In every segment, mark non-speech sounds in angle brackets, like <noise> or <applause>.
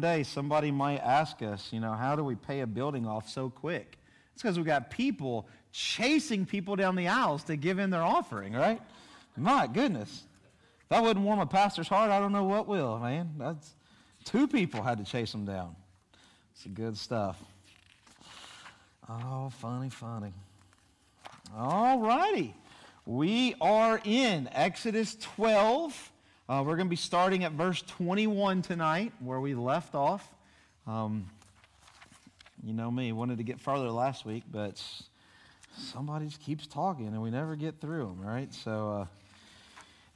day somebody might ask us, you know, how do we pay a building off so quick? It's because we've got people chasing people down the aisles to give in their offering, right? My goodness. If that wouldn't warm a pastor's heart, I don't know what will, man. That's two people had to chase them down. It's good stuff. Oh, funny, funny. All righty. We are in Exodus 12. Uh, we're going to be starting at verse 21 tonight, where we left off. Um, you know me, wanted to get farther last week, but somebody just keeps talking and we never get through them, right? So, uh,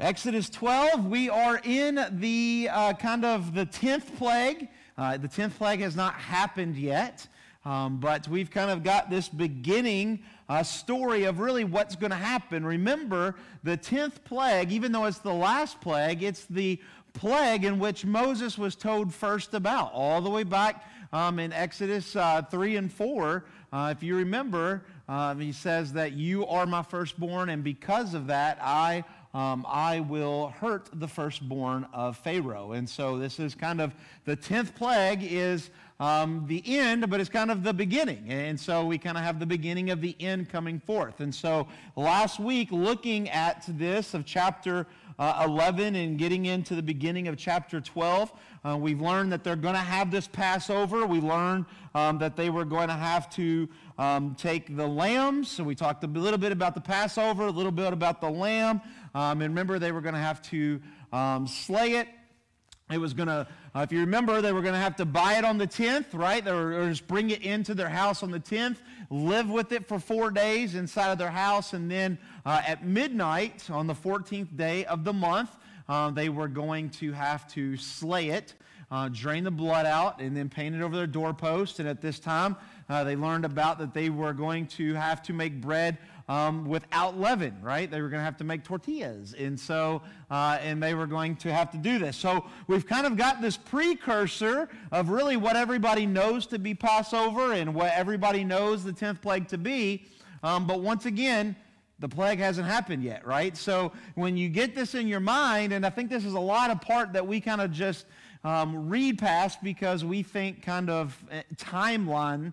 Exodus 12, we are in the uh, kind of the 10th plague. Uh, the 10th plague has not happened yet. Um, but we've kind of got this beginning uh, story of really what's going to happen. Remember, the 10th plague, even though it's the last plague, it's the plague in which Moses was told first about, all the way back um, in Exodus uh, 3 and 4. Uh, if you remember, um, he says that you are my firstborn, and because of that, I um, I will hurt the firstborn of Pharaoh. And so this is kind of the 10th plague is um, the end, but it's kind of the beginning. And so we kind of have the beginning of the end coming forth. And so last week, looking at this of chapter uh, 11 and getting into the beginning of chapter 12, uh, we've learned that they're going to have this Passover. We learned um, that they were going to have to um, take the lambs. So we talked a little bit about the Passover, a little bit about the lamb. Um, and remember, they were going to have to um, slay it. It was going to, uh, if you remember, they were going to have to buy it on the 10th, right? They were or just bring it into their house on the 10th, live with it for four days inside of their house, and then uh, at midnight on the 14th day of the month, uh, they were going to have to slay it, uh, drain the blood out, and then paint it over their doorpost. And at this time, uh, they learned about that they were going to have to make bread um, without leaven, right? They were going to have to make tortillas. And so, uh, and they were going to have to do this. So we've kind of got this precursor of really what everybody knows to be Passover and what everybody knows the 10th plague to be. Um, but once again, the plague hasn't happened yet, right? So when you get this in your mind, and I think this is a lot of part that we kind of just um, read past because we think kind of eh, timeline,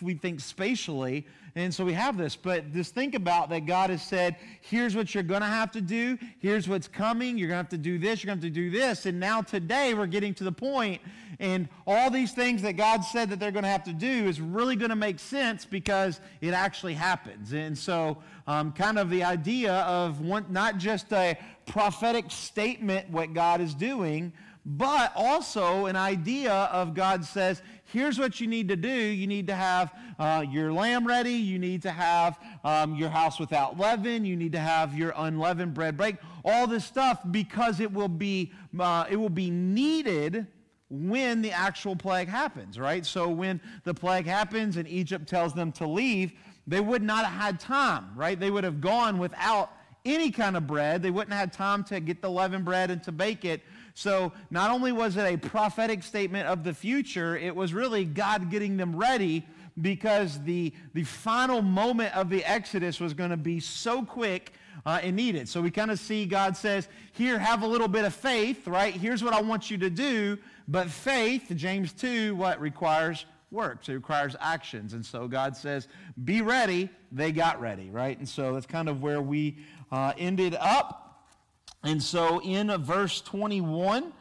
we think spatially, and so we have this. But just think about that God has said, here's what you're going to have to do. Here's what's coming. You're going to have to do this. You're going to have to do this. And now today we're getting to the point, and all these things that God said that they're going to have to do is really going to make sense because it actually happens. And so, um, kind of the idea of one, not just a prophetic statement what God is doing, but also an idea of God says, here's what you need to do. You need to have uh, your lamb ready. You need to have um, your house without leaven. You need to have your unleavened bread break. All this stuff because it will be, uh, it will be needed when the actual plague happens, right? So when the plague happens and Egypt tells them to leave, they would not have had time, right? They would have gone without any kind of bread. They wouldn't have had time to get the leavened bread and to bake it. So not only was it a prophetic statement of the future, it was really God getting them ready because the, the final moment of the Exodus was going to be so quick uh, and needed. So we kind of see God says, here, have a little bit of faith, right? Here's what I want you to do. But faith, James 2, what requires works. It requires actions. And so God says, be ready. They got ready, right? And so that's kind of where we uh, ended up. And so in verse 21,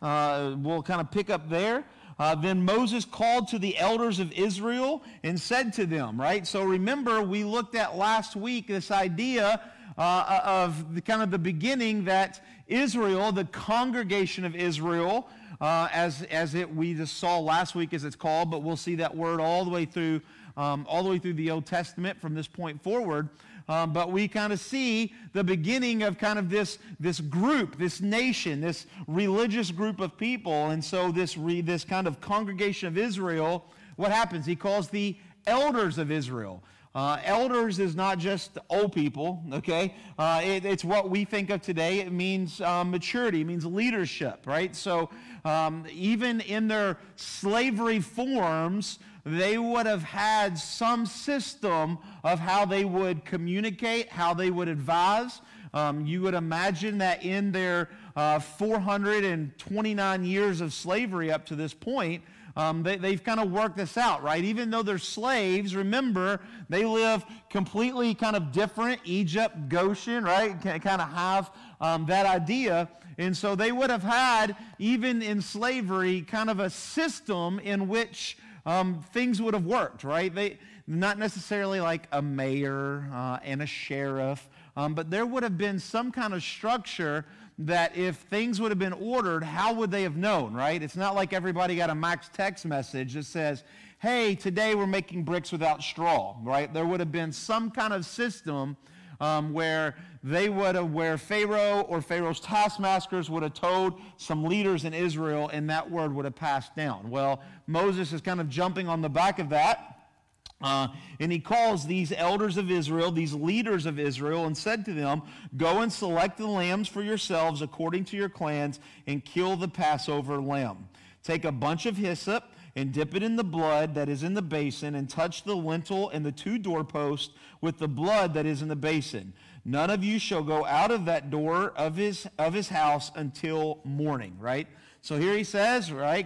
uh, we'll kind of pick up there. Uh, then Moses called to the elders of Israel and said to them, right? So remember, we looked at last week this idea uh, of the, kind of the beginning that Israel, the congregation of Israel, uh, as, as it we just saw last week as it's called, but we'll see that word all the way through, um, all the way through the Old Testament from this point forward. Um, but we kind of see the beginning of kind of this, this group, this nation, this religious group of people. And so this, re, this kind of congregation of Israel, what happens? He calls the elders of Israel. Uh, elders is not just old people, okay? Uh, it, it's what we think of today. It means um, maturity, it means leadership, right? So um, even in their slavery forms, they would have had some system of how they would communicate, how they would advise. Um, you would imagine that in their uh, 429 years of slavery up to this point, um, they, they've kind of worked this out, right? Even though they're slaves, remember, they live completely kind of different. Egypt, Goshen, right? Kind of have um, that idea. And so they would have had, even in slavery, kind of a system in which um, things would have worked, right? They, not necessarily like a mayor uh, and a sheriff, um, but there would have been some kind of structure that if things would have been ordered, how would they have known, right? It's not like everybody got a max text message that says, hey, today we're making bricks without straw, right? There would have been some kind of system um, where they would have, where Pharaoh or Pharaoh's taskmasters would have told some leaders in Israel, and that word would have passed down. Well, Moses is kind of jumping on the back of that uh, and he calls these elders of Israel, these leaders of Israel, and said to them, Go and select the lambs for yourselves according to your clans and kill the Passover lamb. Take a bunch of hyssop and dip it in the blood that is in the basin and touch the lintel and the two doorposts with the blood that is in the basin. None of you shall go out of that door of his, of his house until morning, right? So here he says, right,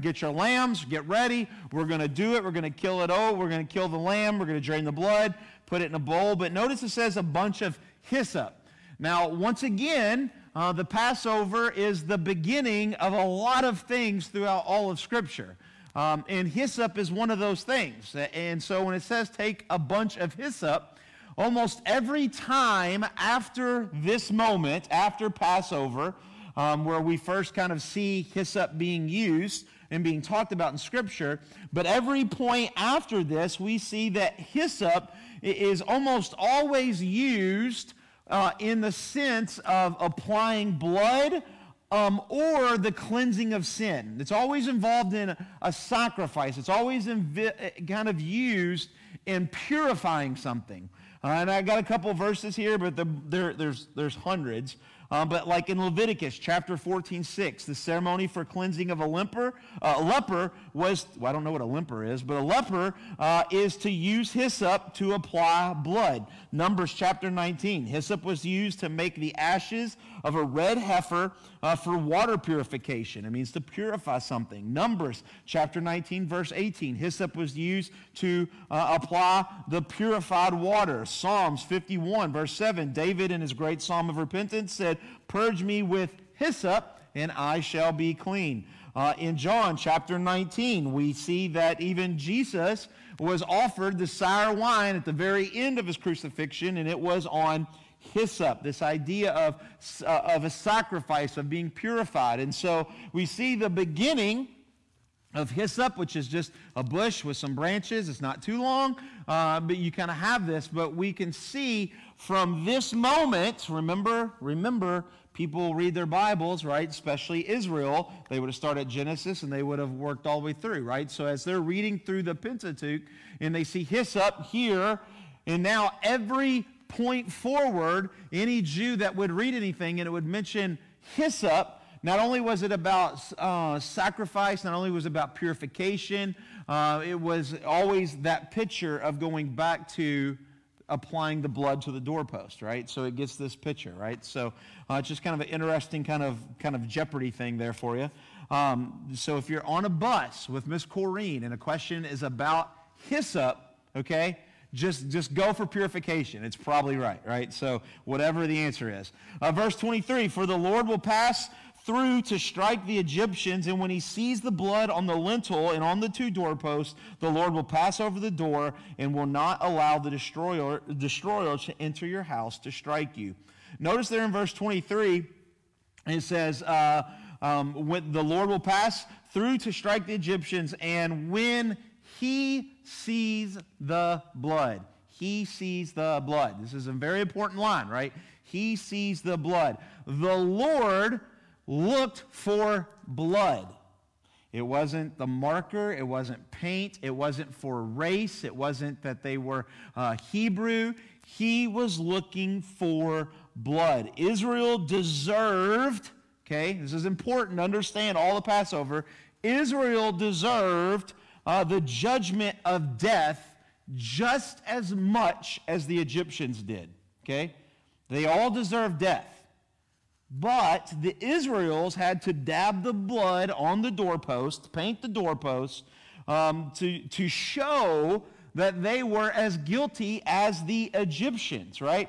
get your lambs, get ready. We're going to do it. We're going to kill it. Oh, we're going to kill the lamb. We're going to drain the blood, put it in a bowl. But notice it says a bunch of hyssop. Now, once again, uh, the Passover is the beginning of a lot of things throughout all of Scripture. Um, and hyssop is one of those things. And so when it says take a bunch of hyssop, almost every time after this moment, after Passover, um, where we first kind of see hyssop being used and being talked about in Scripture. But every point after this, we see that hyssop is almost always used uh, in the sense of applying blood um, or the cleansing of sin. It's always involved in a sacrifice. It's always invi- kind of used in purifying something. Uh, and I got a couple verses here, but the, there, there's, there's hundreds. Um, but like in Leviticus chapter 14, 6, the ceremony for cleansing of a leper, uh, a leper was, well, I don't know what a leper is, but a leper uh, is to use hyssop to apply blood. Numbers chapter 19, hyssop was used to make the ashes of a red heifer uh, for water purification. It means to purify something. Numbers chapter 19, verse 18, hyssop was used to uh, apply the purified water. Psalms 51, verse 7, David in his great psalm of repentance said, Purge me with hyssop, and I shall be clean. Uh, in John chapter 19, we see that even Jesus was offered the sour wine at the very end of his crucifixion, and it was on hyssop, this idea of, uh, of a sacrifice, of being purified. And so we see the beginning of hyssop, which is just a bush with some branches. It's not too long, uh, but you kind of have this. But we can see from this moment, remember, remember, people read their Bibles, right? Especially Israel. They would have started Genesis and they would have worked all the way through, right? So as they're reading through the Pentateuch and they see hyssop here, and now every point forward, any Jew that would read anything and it would mention hyssop, not only was it about uh, sacrifice, not only was it about purification, uh, it was always that picture of going back to applying the blood to the doorpost, right? So it gets this picture, right? So uh, it's just kind of an interesting kind of kind of jeopardy thing there for you. Um, so if you're on a bus with Miss Corrine and a question is about hyssop, okay, just, just go for purification. It's probably right, right? So whatever the answer is. Uh, verse 23, for the Lord will pass through to strike the Egyptians, and when he sees the blood on the lintel and on the two doorposts, the Lord will pass over the door and will not allow the destroyer, destroyer to enter your house to strike you. Notice there in verse 23, it says, uh, um, when the Lord will pass through to strike the Egyptians, and when he sees the blood. He sees the blood. This is a very important line, right? He sees the blood. The Lord looked for blood. It wasn't the marker, it wasn't paint, it wasn't for race, it wasn't that they were uh, Hebrew. He was looking for blood. Israel deserved, okay, this is important understand all the Passover. Israel deserved uh, the judgment of death just as much as the Egyptians did. Okay? They all deserve death. But the Israels had to dab the blood on the doorpost, paint the doorpost, um, to, to show that they were as guilty as the Egyptians, right?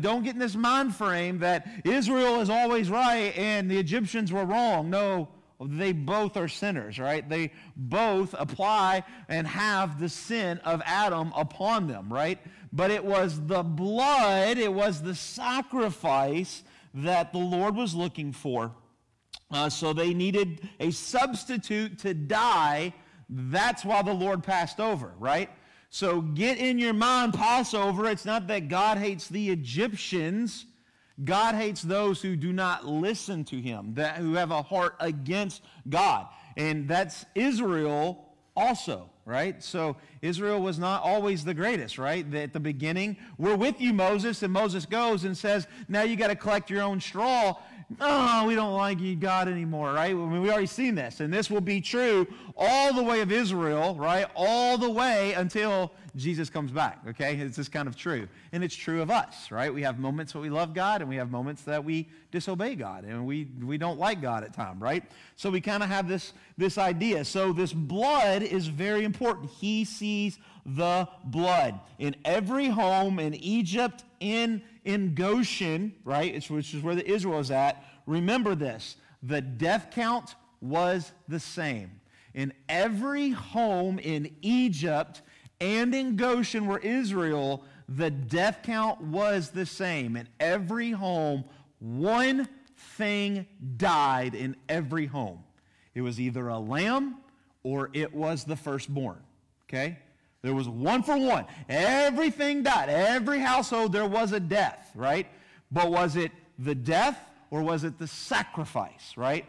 Don't get in this mind frame that Israel is always right and the Egyptians were wrong. No, they both are sinners, right? They both apply and have the sin of Adam upon them, right? But it was the blood, it was the sacrifice that the Lord was looking for. Uh, so they needed a substitute to die. That's why the Lord passed over, right? So get in your mind Passover. It's not that God hates the Egyptians. God hates those who do not listen to him, that who have a heart against God. And that's Israel also, right? So Israel was not always the greatest, right? At the beginning, we're with you, Moses, and Moses goes and says, now you got to collect your own straw oh, we don't like you, God, anymore, right? I mean, we already seen this. And this will be true all the way of Israel, right? All the way until Jesus comes back, okay? It's just kind of true. And it's true of us, right? We have moments where we love God and we have moments that we disobey God and we, we don't like God at times, right? So we kind of have this, this idea. So this blood is very important. He sees the blood. In every home in Egypt, in in Goshen, right, which is where the Israel is at, remember this the death count was the same. In every home in Egypt and in Goshen, where Israel, the death count was the same. In every home, one thing died in every home. It was either a lamb or it was the firstborn. Okay? There was one for one. Everything died. Every household, there was a death, right? But was it the death or was it the sacrifice, right?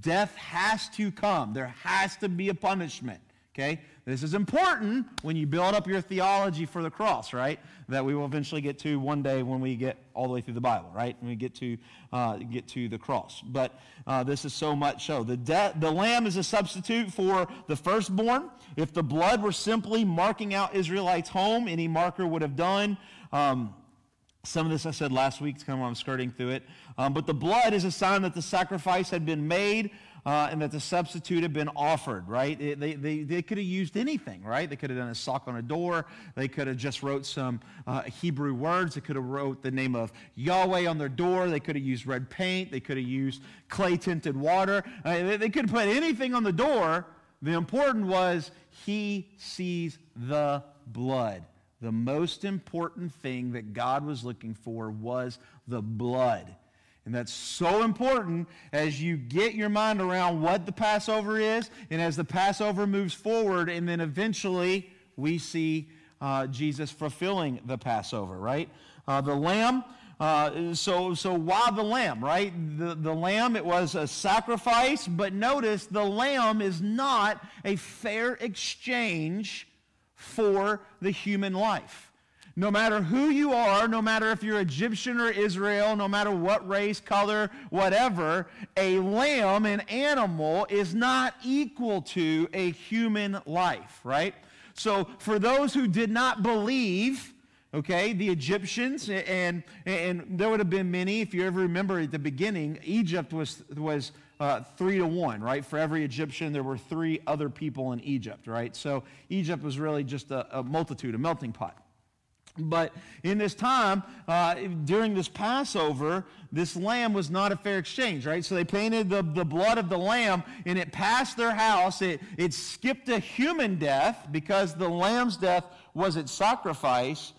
Death has to come. There has to be a punishment. Okay? This is important when you build up your theology for the cross, right? That we will eventually get to one day when we get all the way through the Bible, right? When we get to uh, get to the cross. But uh, this is so much so. The, de- the lamb is a substitute for the firstborn. If the blood were simply marking out Israelites' home, any marker would have done. Um, some of this I said last week, it's kind of I'm skirting through it. Um, but the blood is a sign that the sacrifice had been made uh, and that the substitute had been offered, right? They, they, they could have used anything, right? They could have done a sock on a door. They could have just wrote some uh, Hebrew words. They could have wrote the name of Yahweh on their door. They could have used red paint. They could have used clay-tinted water. Uh, they, they could have put anything on the door. The important was he sees the blood. The most important thing that God was looking for was the blood. And that's so important as you get your mind around what the Passover is, and as the Passover moves forward, and then eventually we see uh, Jesus fulfilling the Passover, right? Uh, the lamb, uh, so, so why the lamb, right? The, the lamb, it was a sacrifice, but notice the lamb is not a fair exchange for the human life. No matter who you are, no matter if you're Egyptian or Israel, no matter what race, color, whatever, a lamb, an animal, is not equal to a human life, right? So for those who did not believe, okay, the Egyptians, and, and there would have been many, if you ever remember at the beginning, Egypt was, was uh, three to one, right? For every Egyptian, there were three other people in Egypt, right? So Egypt was really just a, a multitude, a melting pot. But in this time, uh, during this Passover, this lamb was not a fair exchange, right? So they painted the, the blood of the lamb and it passed their house. It, it skipped a human death because the lamb's death was its sacrifice,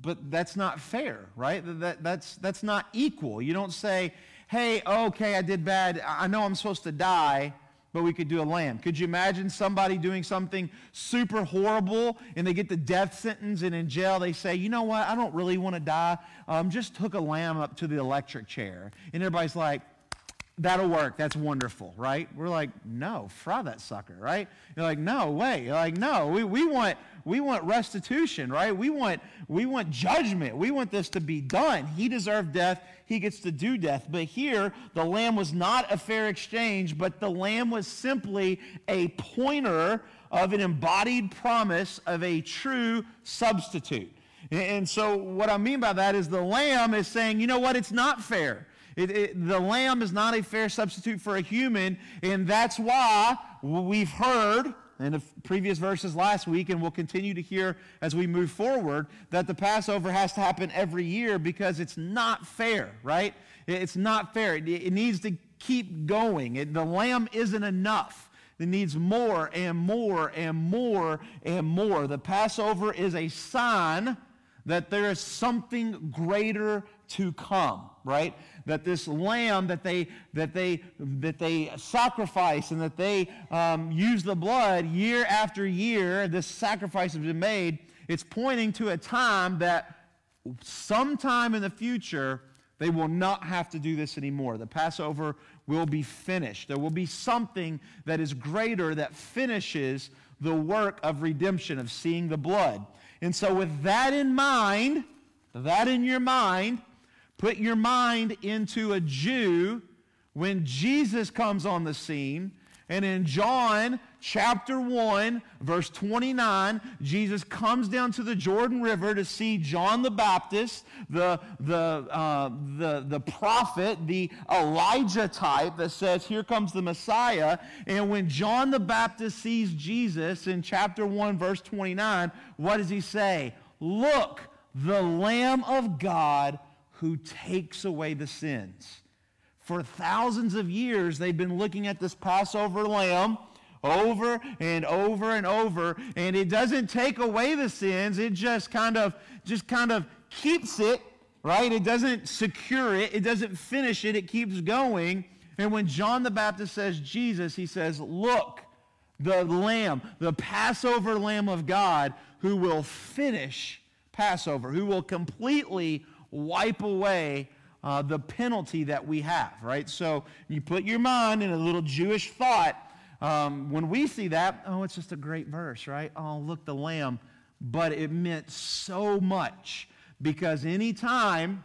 but that's not fair, right? That, that's, that's not equal. You don't say, hey, okay, I did bad. I know I'm supposed to die but we could do a lamb. Could you imagine somebody doing something super horrible and they get the death sentence and in jail they say, you know what, I don't really want to die. Um, just hook a lamb up to the electric chair. And everybody's like, that'll work. That's wonderful, right? We're like, no, fry that sucker, right? You're like, no, wait. You're like, no, we, we want we want restitution, right? We want we want judgment. We want this to be done. He deserved death. He gets to do death. But here, the lamb was not a fair exchange, but the lamb was simply a pointer of an embodied promise of a true substitute. And so, what I mean by that is the lamb is saying, you know what, it's not fair. It, it, the lamb is not a fair substitute for a human, and that's why we've heard in the previous verses last week, and we'll continue to hear as we move forward, that the Passover has to happen every year because it's not fair, right? It's not fair. It, needs to keep going. The lamb isn't enough. It needs more and more and more and more. The Passover is a sign that there is something greater to come, right? That this lamb that they that they that they sacrifice and that they um, use the blood year after year, this sacrifice has been made. It's pointing to a time that sometime in the future they will not have to do this anymore. The Passover will be finished. There will be something that is greater that finishes the work of redemption, of seeing the blood. And so, with that in mind, that in your mind, put your mind into a Jew when Jesus comes on the scene. And in John chapter 1, verse 29, Jesus comes down to the Jordan River to see John the Baptist, the, the, uh, the, the prophet, the Elijah type that says, Here comes the Messiah. And when John the Baptist sees Jesus in chapter 1, verse 29, what does he say? Look, the Lamb of God who takes away the sins. For thousands of years, they've been looking at this Passover lamb over and over and over and it doesn't take away the sins. It just kind of just kind of keeps it right? It doesn't secure it. It doesn't finish it. It keeps going. And when john the baptist says jesus he says look the lamb the passover lamb of god who will finish passover who will completely wipe away uh, the penalty that we have, right? So you put your mind in a little Jewish thought um, when we see that, oh, it's just a great verse, right? Oh, look, the lamb. But it meant so much because anytime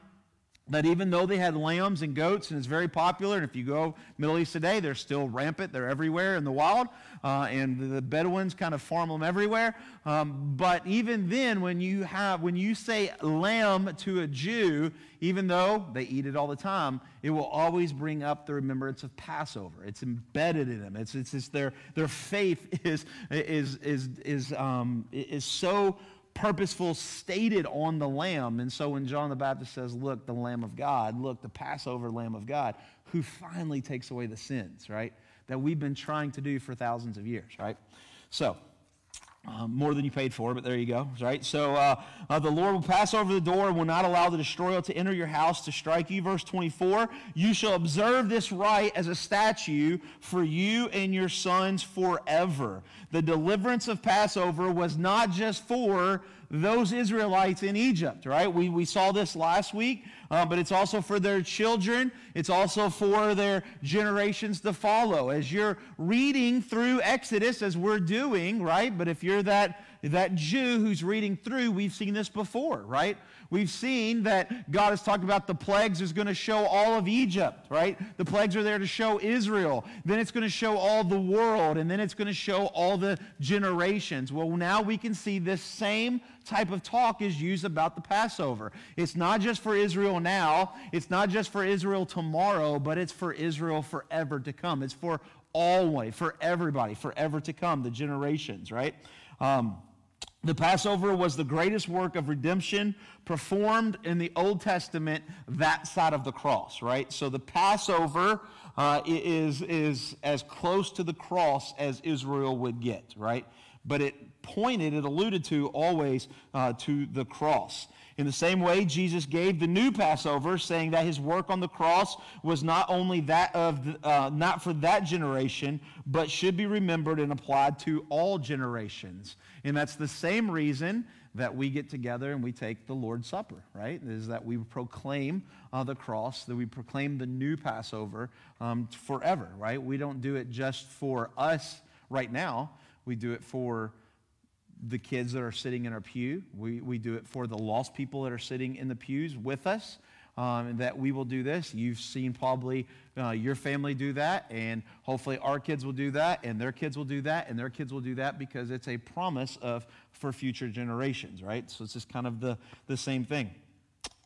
that even though they had lambs and goats, and it's very popular, and if you go Middle East today, they're still rampant. They're everywhere in the wild, uh, and the Bedouins kind of farm them everywhere. Um, but even then, when you have when you say lamb to a Jew, even though they eat it all the time, it will always bring up the remembrance of Passover. It's embedded in them. It's it's, it's their their faith is is is is um, is so purposeful stated on the lamb. And so when John the Baptist says, Look, the Lamb of God, look, the Passover Lamb of God, who finally takes away the sins, right? That we've been trying to do for thousands of years, right? So, um, more than you paid for, but there you go, right? So uh, uh, the Lord will pass over the door and will not allow the destroyer to enter your house to strike you. Verse 24, you shall observe this rite as a statute for you and your sons forever. The deliverance of Passover was not just for those Israelites in Egypt, right? We, we saw this last week, uh, but it's also for their children. It's also for their generations to follow. As you're reading through Exodus, as we're doing, right? But if you're that, that Jew who's reading through, we've seen this before, right? We've seen that God has talked about the plagues is going to show all of Egypt, right? The plagues are there to show Israel. Then it's going to show all the world, and then it's going to show all the generations. Well, now we can see this same type of talk is used about the Passover. It's not just for Israel now, it's not just for Israel tomorrow, but it's for Israel forever to come. It's for always, for everybody, forever to come, the generations, right? Um, the Passover was the greatest work of redemption performed in the Old Testament that side of the cross, right? So the Passover uh, is, is as close to the cross as Israel would get, right? But it pointed, it alluded to always uh, to the cross. In the same way, Jesus gave the new Passover, saying that his work on the cross was not only that of, the, uh, not for that generation, but should be remembered and applied to all generations. And that's the same reason that we get together and we take the Lord's Supper, right? Is that we proclaim uh, the cross, that we proclaim the new Passover um, forever, right? We don't do it just for us right now. We do it for the kids that are sitting in our pew. We, we do it for the lost people that are sitting in the pews with us. um, that we will do this. You've seen probably uh, your family do that, and hopefully our kids will do that, and their kids will do that, and their kids will do that because it's a promise of for future generations, right? So it's just kind of the, the same thing.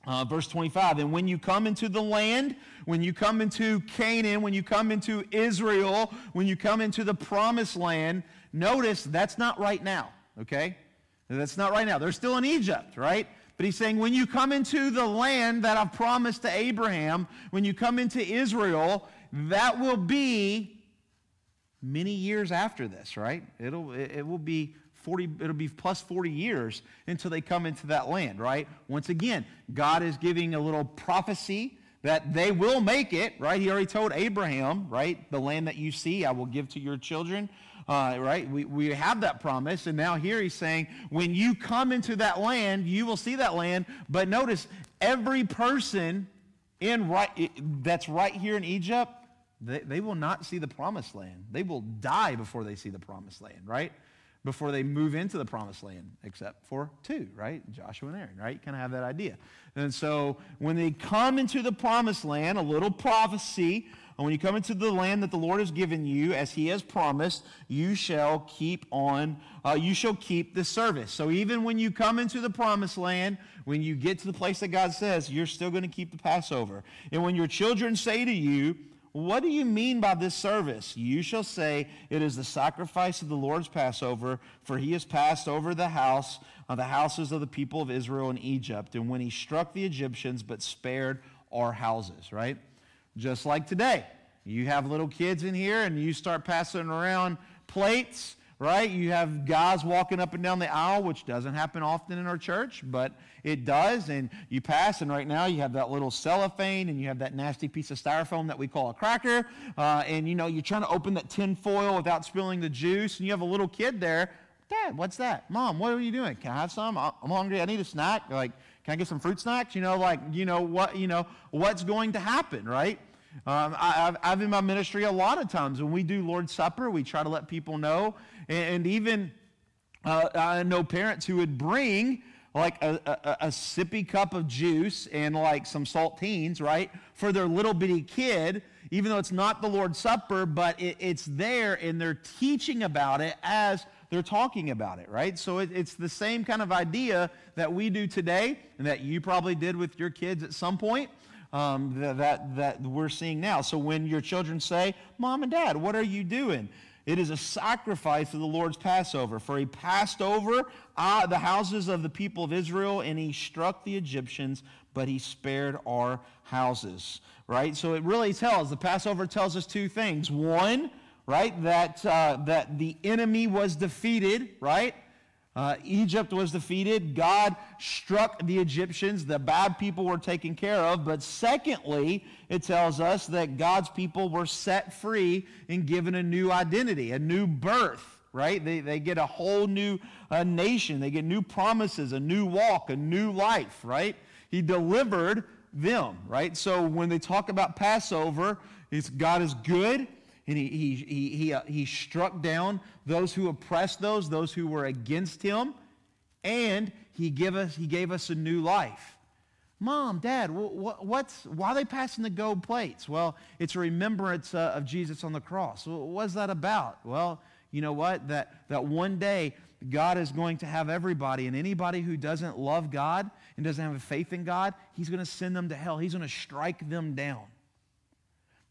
Uh, verse 25, and when you come into the land, when you come into Canaan, when you come into Israel, when you come into the promised land, notice that's not right now, okay? That's not right now. They're still in Egypt, right? But he's saying, when you come into the land that I've promised to Abraham, when you come into Israel, that will be many years after this, right? It'll, it will be 40, it'll be plus 40 years until they come into that land, right? Once again, God is giving a little prophecy that they will make it, right? He already told Abraham, right? The land that you see, I will give to your children, uh, right? We, we have that promise. And now here he's saying, when you come into that land, you will see that land. But notice, every person in right, that's right here in Egypt, they, they will not see the promised land. They will die before they see the promised land, right? before they move into the promised land, except for two, right? Joshua and Aaron, right? Kind of have that idea. And so when they come into the promised land, a little prophecy, and when you come into the land that the Lord has given you, as he has promised, you shall keep on, uh, you shall keep the service. So even when you come into the promised land, when you get to the place that God says, you're still going to keep the Passover. And when your children say to you, what do you mean by this service? You shall say, It is the sacrifice of the Lord's Passover, for he has passed over the house, uh, the houses of the people of Israel in Egypt, and when he struck the Egyptians, but spared our houses, right? Just like today. You have little kids in here, and you start passing around plates right? You have guys walking up and down the aisle, which doesn't happen often in our church, but it does. And you pass, and right now you have that little cellophane, and you have that nasty piece of styrofoam that we call a cracker. Uh, and you know, you're trying to open that tin foil without spilling the juice, and you have a little kid there. Dad, what's that? Mom, what are you doing? Can I have some? I'm hungry. I need a snack. Like, can I get some fruit snacks? You know, like, you know what, you know, what's going to happen, right? Um, I, have I've in my ministry a lot of times when we do Lord's Supper, we try to let people know and, even uh, I know parents who would bring like a, a, a, sippy cup of juice and like some saltines, right, for their little bitty kid, even though it's not the Lord's Supper, but it, it's there and they're teaching about it as they're talking about it, right? So it, it's the same kind of idea that we do today and that you probably did with your kids at some point. Um, that, that, that we're seeing now. So when your children say, Mom and Dad, what are you doing? It is a sacrifice of the Lord's Passover. For he passed over uh, the houses of the people of Israel and he struck the Egyptians, but he spared our houses. Right? So it really tells, the Passover tells us two things. One, right, that, uh, that the enemy was defeated, right? Uh, Egypt was defeated. God struck the Egyptians. The bad people were taken care of. But secondly, it tells us that God's people were set free and given a new identity, a new birth, right? They, they get a whole new uh, nation. They get new promises, a new walk, a new life, right? He delivered them, right? So when they talk about Passover, it's God is good and he, he, he, he, uh, he struck down those who oppressed those, those who were against him, and he, give us, he gave us a new life. Mom, Dad, what's, why are they passing the gold plates? Well, it's a remembrance uh, of Jesus on the cross. What's that about? Well, you know what? That, that one day God is going to have everybody, and anybody who doesn't love God and doesn't have a faith in God, He's going to send them to hell. He's going to strike them down.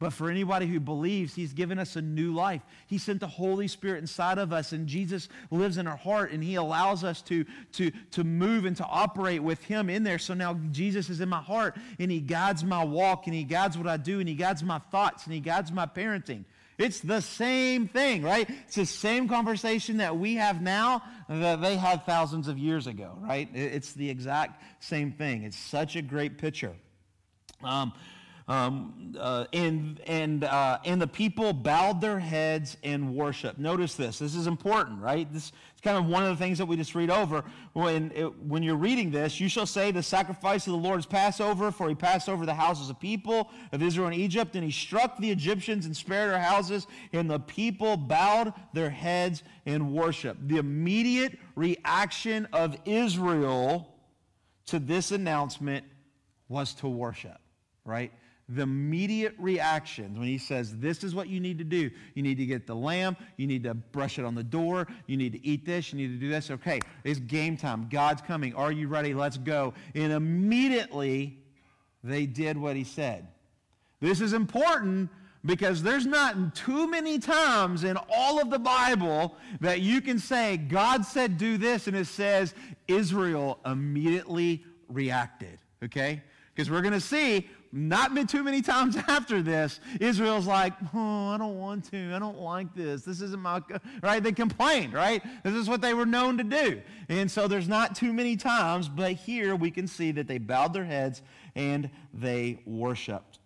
But for anybody who believes, He's given us a new life. He sent the Holy Spirit inside of us, and Jesus lives in our heart, and He allows us to, to, to move and to operate with Him in there. So now Jesus is in my heart, and He guides my walk, and He guides what I do, and He guides my thoughts, and He guides my parenting. It's the same thing, right? It's the same conversation that we have now that they had thousands of years ago, right? It's the exact same thing. It's such a great picture. Um, um, uh, and, and, uh, and the people bowed their heads and worshiped. Notice this. This is important, right? This is kind of one of the things that we just read over. When, it, when you're reading this, you shall say, The sacrifice of the Lord is Passover, for he passed over the houses of people of Israel and Egypt, and he struck the Egyptians and spared their houses, and the people bowed their heads and worshiped. The immediate reaction of Israel to this announcement was to worship, right? The immediate reactions when he says, This is what you need to do. You need to get the lamb. You need to brush it on the door. You need to eat this. You need to do this. Okay, it's game time. God's coming. Are you ready? Let's go. And immediately they did what he said. This is important because there's not too many times in all of the Bible that you can say, God said do this, and it says Israel immediately reacted. Okay? Because we're going to see not been too many times <laughs> after this, Israel's like, oh, I don't want to. I don't like this. This isn't my, right? They complained, right? This is what they were known to do. And so there's not too many times, but here we can see that they bowed their heads and they worshiped.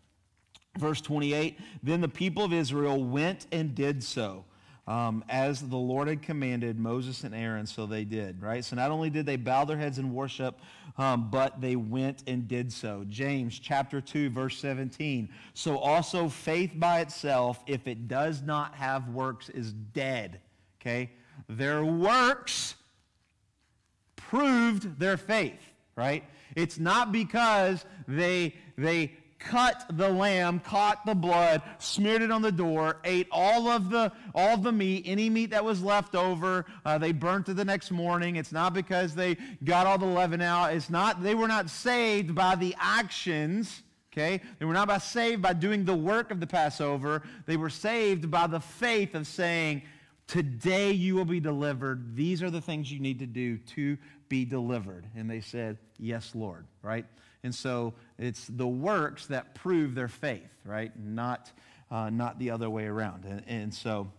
Verse 28 Then the people of Israel went and did so um, as the Lord had commanded Moses and Aaron, so they did, right? So not only did they bow their heads in worship, um, but they went and did so. James chapter 2, verse 17. So also faith by itself, if it does not have works, is dead, okay? Their works proved their faith, right? It's not because they, they cut the lamb, caught the blood, smeared it on the door, ate all of the, all of the meat, any meat that was left over. Uh, they burnt it the next morning. It's not because they got all the leaven out. It's not, they were not saved by the actions. Okay? They were not by saved by doing the work of the Passover. They were saved by the faith of saying, Today you will be delivered. These are the things you need to do to be delivered. And they said, Yes, Lord, right? And so it's the works that prove their faith, right? Not, uh, not the other way around. And, and, so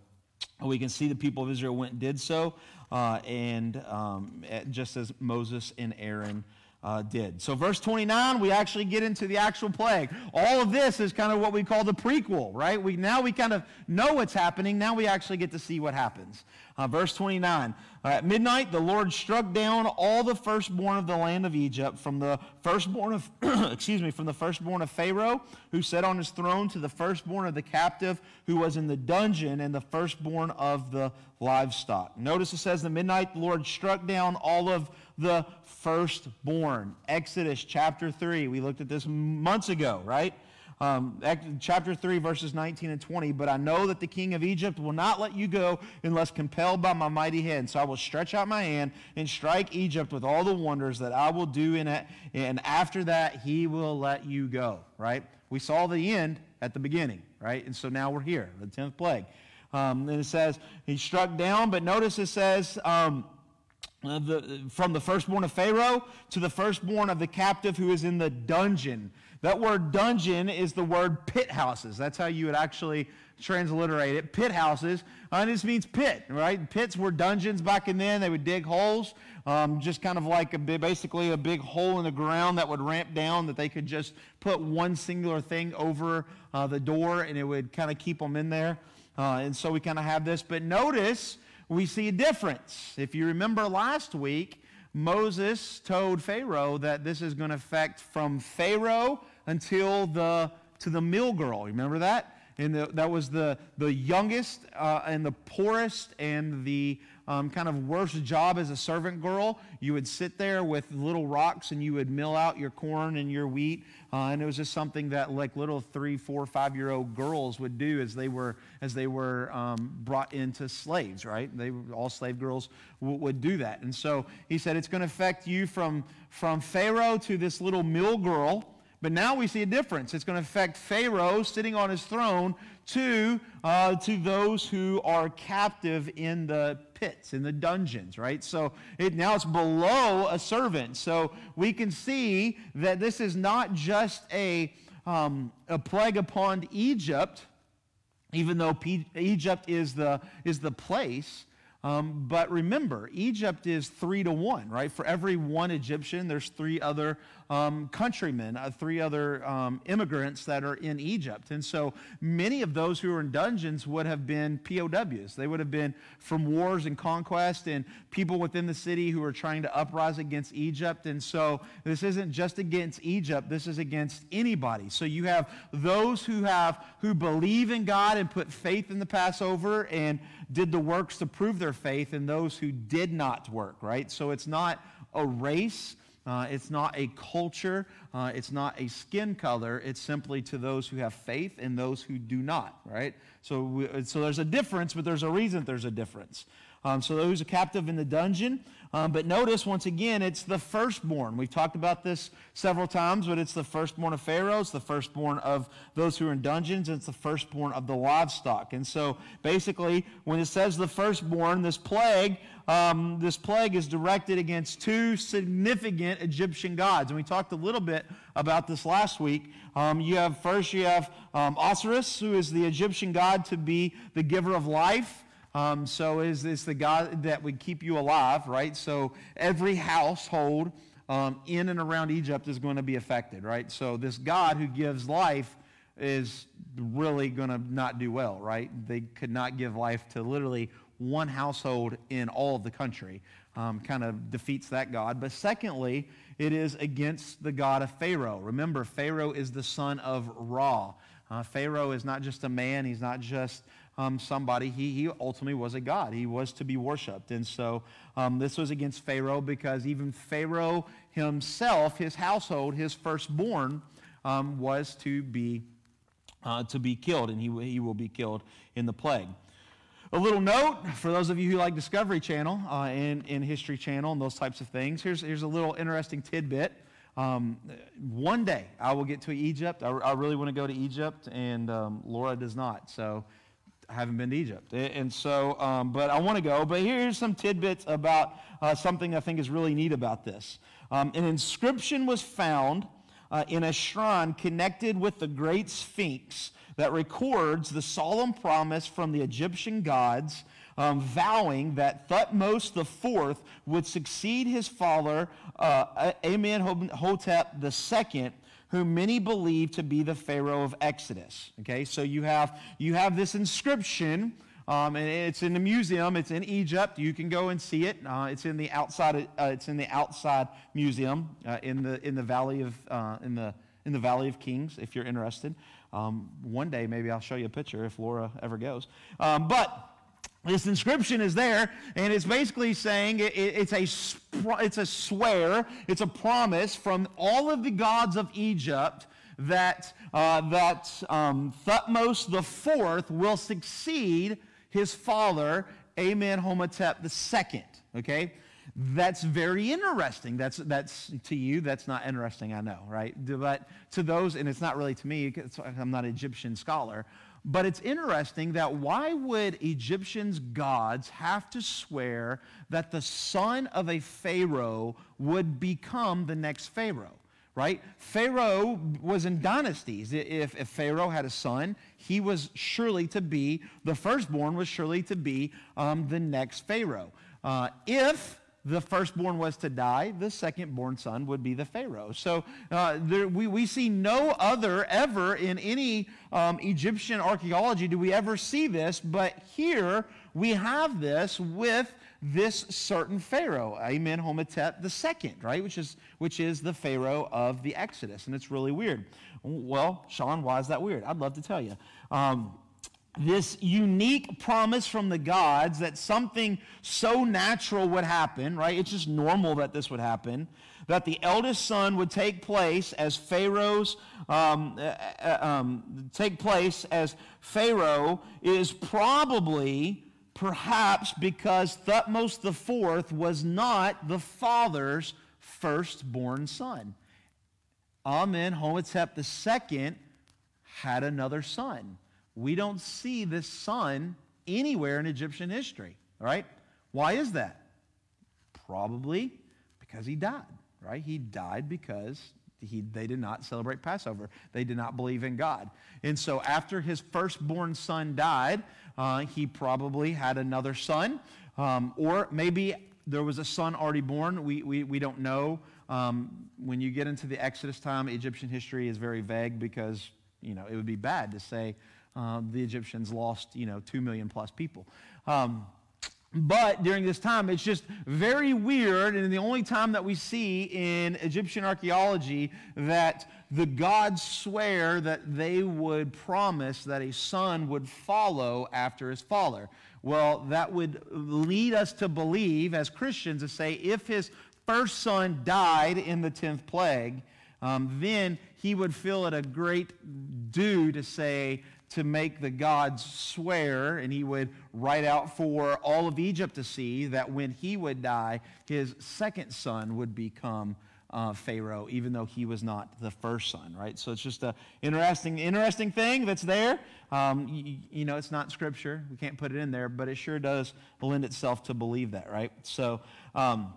we can see the people of Israel went and did so, uh, and um, just as Moses and Aaron uh, did. So, verse 29, we actually get into the actual plague. All of this is kind of what we call the prequel, right? We, now we kind of know what's happening. Now we actually get to see what happens. Uh, verse 29 uh, At midnight, the Lord struck down all the firstborn of the land of Egypt, from the firstborn of, <clears throat> excuse me, from the firstborn of Pharaoh, who sat on his throne, to the firstborn of the captive who was in the dungeon, and the firstborn of the livestock. Notice it says, the midnight, the Lord struck down all of the firstborn. Exodus chapter 3. We looked at this months ago, right? Um, chapter 3, verses 19 and 20. But I know that the king of Egypt will not let you go unless compelled by my mighty hand. So I will stretch out my hand and strike Egypt with all the wonders that I will do in it. And after that, he will let you go, right? We saw the end at the beginning, right? And so now we're here, the 10th plague. Um, and it says, he struck down, but notice it says, um, uh, the, from the firstborn of Pharaoh to the firstborn of the captive who is in the dungeon. That word dungeon is the word pit houses. That's how you would actually transliterate it. Pit houses. Uh, and this means pit, right? Pits were dungeons back in then. They would dig holes, um, just kind of like a basically a big hole in the ground that would ramp down that they could just put one singular thing over uh, the door and it would kind of keep them in there. Uh, and so we kind of have this. But notice we see a difference. If you remember last week, Moses told Pharaoh that this is going to affect from Pharaoh until the to the mill girl. Remember that? And the, that was the, the youngest uh, and the poorest and the um, kind of worst job as a servant girl. You would sit there with little rocks and you would mill out your corn and your wheat. Uh, and it was just something that like little three, four, five year old girls would do as they were as they were um, brought into slaves. Right? They all slave girls w- would do that. And so he said it's going to affect you from from Pharaoh to this little mill girl. But now we see a difference. It's going to affect Pharaoh sitting on his throne to, uh, to those who are captive in the pits, in the dungeons, right? So it, now it's below a servant. So we can see that this is not just a, um, a plague upon Egypt, even though P- Egypt is the, is the place. Um, but remember, Egypt is three to one, right? For every one Egyptian, there's three other um, countrymen, uh, three other um, immigrants that are in Egypt. And so many of those who are in dungeons would have been POWs. They would have been from wars and conquest and people within the city who are trying to uprise against Egypt. And so this isn't just against Egypt, this is against anybody. So you have those who have who believe in God and put faith in the Passover and did the works to prove their faith, and those who did not work, right? So it's not a race Uh, it's not a culture. Uh, it's not a skin color. It's simply to those who have faith and those who do not, right? So, we, so there's a difference, but there's a reason there's a difference. Um, so those are captive in the dungeon. Um, but notice, once again, it's the firstborn. We've talked about this several times, but it's the firstborn of Pharaoh, it's the firstborn of those who are in dungeons, and it's the firstborn of the livestock. And so basically, when it says the firstborn, this plague, um, this plague is directed against two significant Egyptian gods. And we talked a little bit about this last week. Um, you have first, you have um, Osiris, who is the Egyptian god to be the giver of life. Um, so is this the God that would keep you alive, right? So every household um, in and around Egypt is going to be affected, right? So this God who gives life is really going to not do well, right? They could not give life to literally one household in all of the country. Um, kind of defeats that God. But secondly, it is against the God of Pharaoh. Remember, Pharaoh is the son of Ra. Uh, Pharaoh is not just a man, he's not just um, somebody. He, he ultimately was a god. He was to be worshipped. And so um, this was against Pharaoh because even Pharaoh himself, his household, his firstborn, um, was to be, uh, to be killed, and he, he will be killed in the plague. A little note for those of you who like Discovery Channel uh, and, and History Channel and those types of things. Here's, here's a little interesting tidbit. Um, one day I will get to Egypt. I, I really want to go to Egypt, and um, Laura does not. So Haven't been to Egypt. And so, um, but I want to go. But here's some tidbits about uh, something I think is really neat about this. Um, an inscription was found uh, in a shrine connected with the Great Sphinx that records the solemn promise from the Egyptian gods um, vowing that Thutmose IV would succeed his father, uh, Amenhotep II, whom many believe to be the Pharaoh of Exodus. Okay, so you have, you have this inscription. Um, and it's in the museum. It's in Egypt. You can go and see it. Uh, it's in the outside. Uh, it's in the outside museum uh, in the in the valley of uh, in the in the Valley of Kings. If you're interested, um, one day maybe I'll show you a picture if Laura ever goes. Um, but this inscription is there, and it's basically saying it, it, it's, a, it's a swear, it's a promise from all of the gods of Egypt that, uh, that um, Thutmose IV will succeed his father, Amenhotep II. Okay? That's very interesting. That's, that's to you, that's not interesting, I know, right? But to those, and it's not really to me, I'm not an Egyptian scholar, but it's interesting that why would Egyptians' gods have to swear that the son of a Pharaoh would become the next Pharaoh? Right? Pharaoh was in dynasties. If, if Pharaoh had a son, he was surely to be, the firstborn was surely to be um, the next Pharaoh. Uh, if the firstborn was to die, the second-born son would be the Pharaoh. So uh, there, we, we see no other ever in any um, Egyptian archaeology do we ever see this, but here we have this with this certain Pharaoh, Amenhotep II, right, which is, which is the Pharaoh of the Exodus. And it's really weird. Well, Sean, why is that weird? I'd love to tell you. Um, this unique promise from the gods that something so natural would happen, right? It's just normal that this would happen. That the eldest son would take place as Pharaoh's, um, uh, uh, um, take place as Pharaoh is probably, perhaps, because Thutmose IV was not the father's firstborn son. Amenhotep II had another son we don't see this son anywhere in Egyptian history, right? Why is that? Probably because he died, right? He died because he, they did not celebrate Passover. They did not believe in God. And so after his firstborn son died, uh, he probably had another son, um, or maybe there was a son already born. We, we, we don't know. Um, when you get into the Exodus time, Egyptian history is very vague because, you know, it would be bad to say, um, the Egyptians lost, you know, 2 million plus people. Um, but during this time, it's just very weird, and the only time that we see in Egyptian archaeology that the gods swear that they would promise that a son would follow after his father. Well, that would lead us to believe, as Christians, to say if his first son died in the 10th plague, um, then he would feel it a great due to say, to make the gods swear, and he would write out for all of Egypt to see that when he would die, his second son would become uh, Pharaoh, even though he was not the first son, right? So it's just an interesting, interesting thing that's there. Um, you, you, know, it's not scripture. We can't put it in there, but it sure does lend itself to believe that, right? So, um,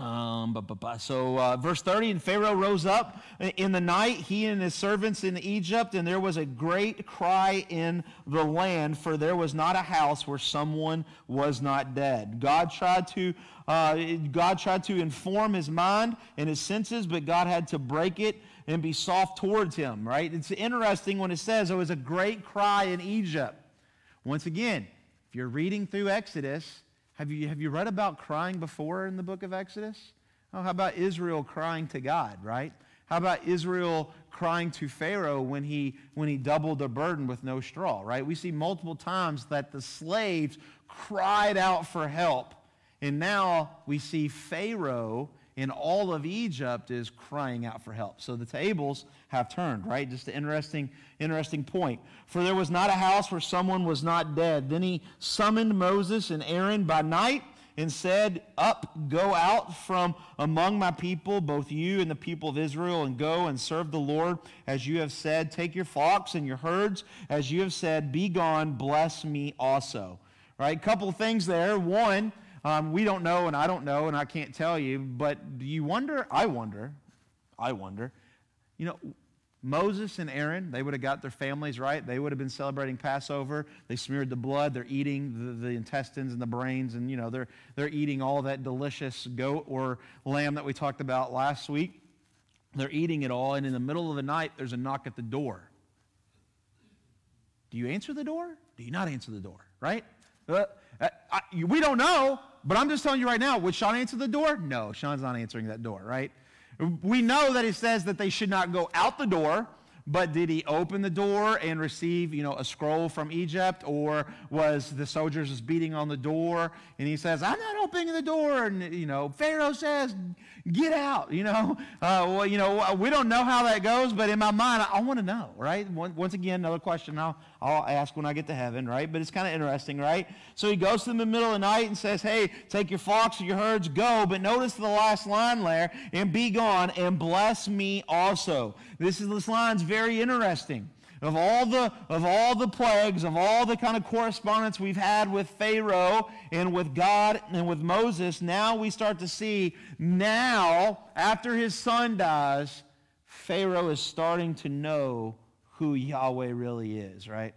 um, so, uh, verse 30, and Pharaoh rose up in the night, he and his servants in Egypt, and there was a great cry in the land, for there was not a house where someone was not dead. God tried to, uh, God tried to inform his mind and his senses, but God had to break it and be soft towards him, right? It's interesting when it says there was a great cry in Egypt. Once again, if you're reading through Exodus, have you, have you read about crying before in the book of Exodus? Oh, how about Israel crying to God, right? How about Israel crying to Pharaoh when he, when he doubled the burden with no straw, right? We see multiple times that the slaves cried out for help. And now we see Pharaoh in all of Egypt is crying out for help. So the tables have turned, right? Just an interesting, interesting point. For there was not a house where someone was not dead. Then he summoned Moses and Aaron by night and said, Up, go out from among my people, both you and the people of Israel, and go and serve the Lord as you have said. Take your flocks and your herds as you have said. Be gone, bless me also. Right? Couple things there. One, um, we don't know, and I don't know, and I can't tell you, but do you wonder? I wonder. I wonder. You know, Moses and Aaron, they would have got their families right. They would have been celebrating Passover. They smeared the blood. They're eating the, the, intestines and the brains, and you know they're they're eating all that delicious goat or lamb that we talked about last week. They're eating it all, and in the middle of the night, there's a knock at the door. Do you answer the door? Do you not answer the door? Right? Uh, I, we don't know, but I'm just telling you right now, would Sean answer the door? No, Sean's not answering that door, right? We know that it says that they should not go out the door, but did he open the door and receive, you know, a scroll from Egypt, or was the soldiers just beating on the door and he says, "I'm not opening the door," and you know, Pharaoh says, "Get out," you know. <laughs> Uh, well, you know, we don't know how that goes, but in my mind, I, I want to know, right? Once again, another question I'll, I'll ask when I get to heaven, right? But it's kind of interesting, right? So he goes to them in the middle of the night and says, "Hey, take your flocks and your herds, go." But notice the last line there, and be gone, and bless me also. This is this line's very interesting. Of all the of all the plagues, of all the kind of correspondence we've had with Pharaoh and with God and with Moses, now we start to see now after his son dies, Pharaoh is starting to know who Yahweh really is, right?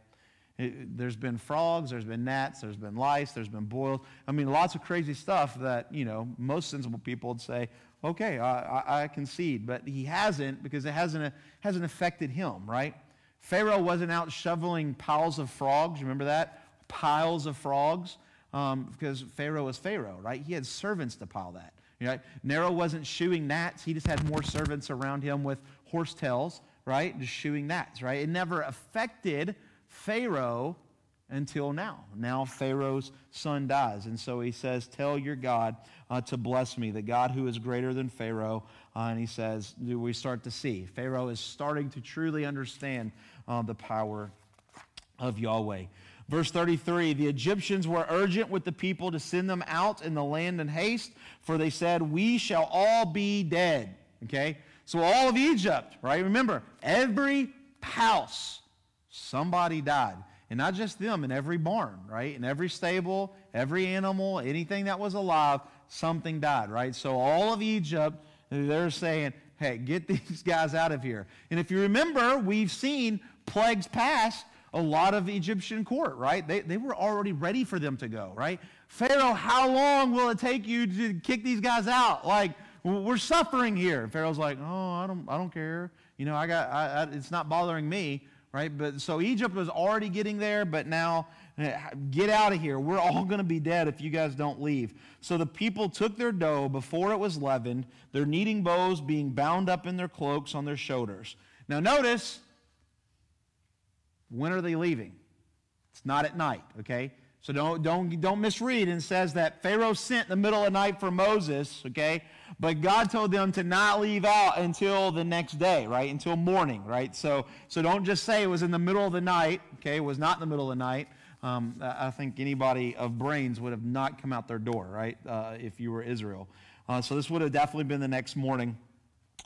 It, there's been frogs, there's been gnats, there's been lice, there's been boils. I mean, lots of crazy stuff that, you know, most sensible people would say, okay, I, I, I concede. But he hasn't because it hasn't, hasn't affected him, right? Pharaoh wasn't out shoveling piles of frogs. Remember that? Piles of frogs. Um, because Pharaoh was Pharaoh, right? He had servants to pile that. Right? Nero wasn't shooing gnats. He just had more servants around him with horse tails, right? Just shooing gnats, right? It never affected Pharaoh until now. Now Pharaoh's son dies. And so he says, Tell your God uh, to bless me, the God who is greater than Pharaoh. Uh, and he says, Do we start to see? Pharaoh is starting to truly understand uh, the power of Yahweh. Verse 33 The Egyptians were urgent with the people to send them out in the land in haste, for they said, We shall all be dead. Okay? So all of Egypt, right? Remember, every house, somebody died. And not just them, in every barn, right? In every stable, every animal, anything that was alive, something died, right? So all of Egypt, they're saying, hey, get <laughs> these guys out of here. And if you remember, we've seen plagues pass a lot of Egyptian court, right? They, they were already ready for them to go, right? Pharaoh, how long will it take you to kick these guys out? Like, we're suffering here. Pharaoh's like, oh, I don't, I don't care. You know, I got, I, I, it's not bothering me right? But so Egypt was already getting there, but now eh, get out of here. We're all going to be dead if you guys don't leave. So the people took their dough before it was leavened, their kneading bowls being bound up in their cloaks on their shoulders. Now notice, when are they leaving? It's not at night, okay? So don't, don't, don't misread. And says that Pharaoh sent the middle of the night for Moses, okay? But God told them to not leave out until the next day, right? Until morning, right? So, so don't just say it was in the middle of the night, okay? It was not in the middle of the night. Um, I think anybody of brains would have not come out their door, right? Uh, if you were Israel. Uh, so this would have definitely been the next morning.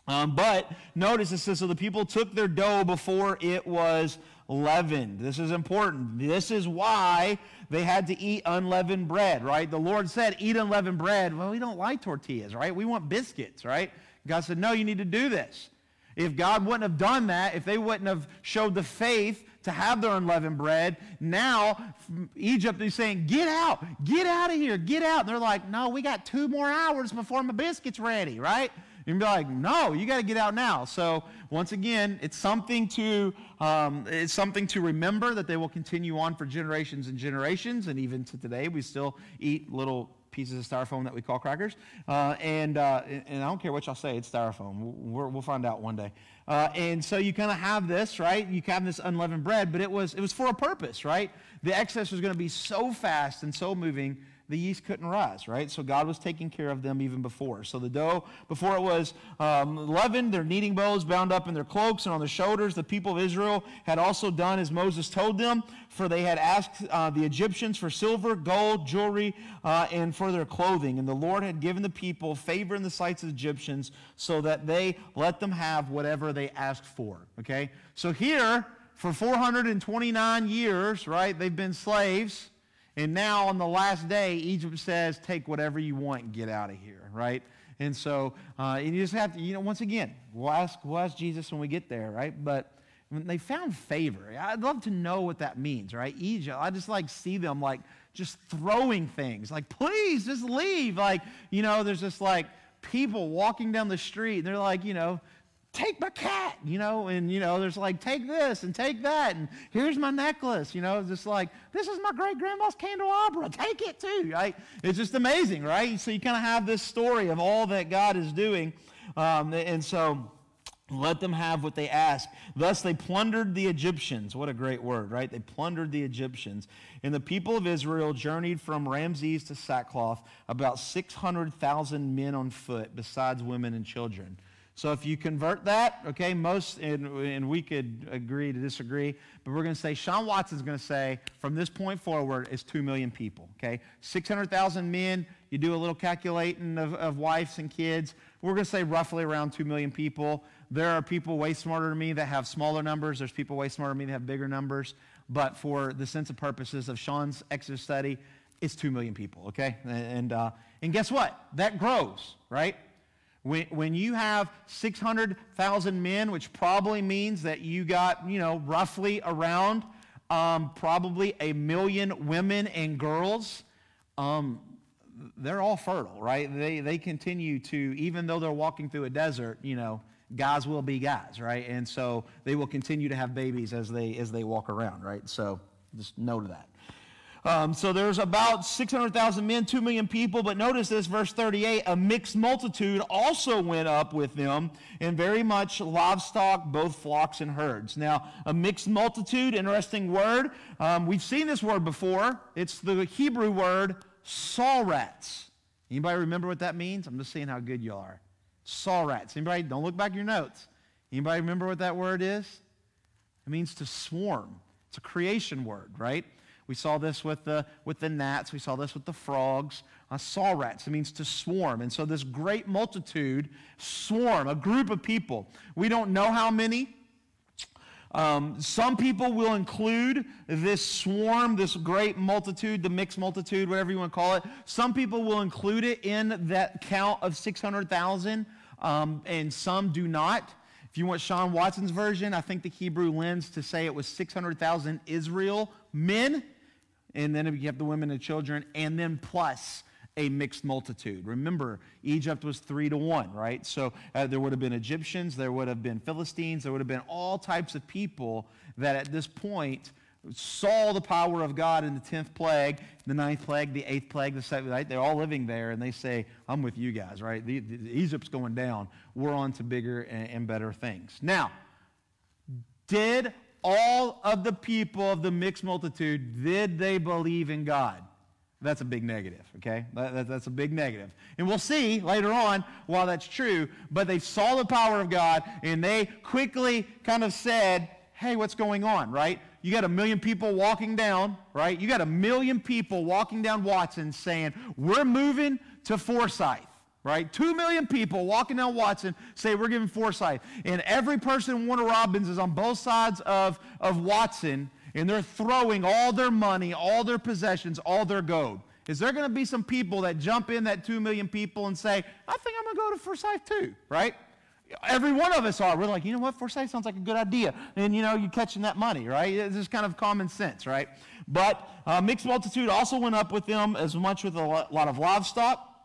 Um, but notice it says, so the people took their dough before it was leavened. This is important. This is why they had to eat unleavened bread, right? The Lord said, eat unleavened bread. Well, we don't like tortillas, right? We want biscuits, right? God said, no, you need to do this. If God wouldn't have done that, if they wouldn't have showed the faith to have their unleavened bread, now Egypt is saying, get out, get out of here, get out. And they're like, no, we got two more hours before my biscuit's ready, right? You'd be like, no, you got to get out now. So once again, it's something to um, it's something to remember that they will continue on for generations and generations, and even to today, we still eat little pieces of styrofoam that we call crackers. Uh, and, uh, and I don't care what y'all say, it's styrofoam. we will find out one day. Uh, and so you kind of have this, right? You have this unleavened bread, but it was, it was for a purpose, right? The Exodus was going to be so fast and so moving the yeast couldn't rise, right? So God was taking care of them even before. So the dough, before it was um, leavened, their kneading bowls bound up in their cloaks and on their shoulders, the people of Israel had also done as Moses told them, for they had asked uh, the Egyptians for silver, gold, jewelry, uh, and for their clothing. And the Lord had given the people favor in the sights of the Egyptians so that they let them have whatever they asked for, okay? So here, for 429 years, right, they've been slaves. And now on the last day, Egypt says, take whatever you want and get out of here, right? And so uh, and you just have to, you know, once again, we'll ask, we'll ask Jesus when we get there, right? But when they found favor, I'd love to know what that means, right? Egypt, I just like see them like just throwing things, like, please just leave. Like, you know, there's just like people walking down the street and they're like, you know, take my cat, you know, and, you know, there's like, take this and take that, and here's my necklace, you know, just like, this is my great grandma's candelabra, take it too, right? It's just amazing, right? So you kind of have this story of all that God is doing, um, and so let them have what they ask. Thus they plundered the Egyptians. What a great word, right? They plundered the Egyptians. And the people of Israel journeyed from Ramses to Succoth, about 600,000 men on foot, besides women and children. So if you convert that, okay, most, and, and we could agree to disagree, but we're going to say Sean Watson's going to say from this point forward is 2 million people, okay? 600,000 men, you do a little calculating of, of wives and kids, we're going to say roughly around 2 million people. There are people way smarter than me that have smaller numbers. There's people way smarter than me that have bigger numbers. But for the sense of purposes of Sean's Exodus study, it's 2 million people, okay? And, uh, and guess what? That grows, right? When, when you have 600,000 men, which probably means that you got, you know, roughly around um, probably a million women and girls, um, they're all fertile, right? They, they continue to, even though they're walking through a desert, you know, guys will be guys, right? And so they will continue to have babies as they, as they walk around, right? So just note that. Um, so there's about 600,000 men, 2 million people. But notice this, verse 38 a mixed multitude also went up with them, and very much livestock, both flocks and herds. Now, a mixed multitude, interesting word. Um, we've seen this word before. It's the Hebrew word saw-rats. Anybody remember what that means? I'm just seeing how good you are. Saw-rats. Anybody? Don't look back at your notes. Anybody remember what that word is? It means to swarm. It's a creation word, right? We saw this with the, with the gnats. We saw this with the frogs. Uh, saw rats. It means to swarm. And so this great multitude, swarm, a group of people. We don't know how many. Um, some people will include this swarm, this great multitude, the mixed multitude, whatever you want to call it. Some people will include it in that count of 600,000, um, and some do not. If you want Sean Watson's version, I think the Hebrew lends to say it was 600,000 Israel men and then you have the women and children, and then plus a mixed multitude. Remember, Egypt was three to one, right? So uh, there would have been Egyptians, there would have been Philistines, there would have been all types of people that at this point saw the power of God in the 10th plague, the ninth plague, the eighth plague, the seventh, right? They're all living there, and they say, I'm with you guys, right? The, the, Egypt's going down. We're on to bigger and, and better things. Now, did all of the people of the mixed multitude, did they believe in God? That's a big negative, okay? That, that, that's a big negative. And we'll see later on why that's true, but they saw the power of God and they quickly kind of said, hey, what's going on, right? You got a million people walking down, right? You got a million people walking down Watson saying, we're moving to Forsyth right? Two million people walking down Watson say we're giving Forsyth. And every person in Warner Robins is on both sides of, of Watson, and they're throwing all their money, all their possessions, all their gold. Is there going to be some people that jump in that two million people and say, I think I'm going to go to Forsyth too, right? Every one of us are. We're like, you know what, Forsyth sounds like a good idea. And, you know, you're catching that money, right? It's just kind of common sense, right? But uh, mixed multitude also went up with them as much with a lot of livestock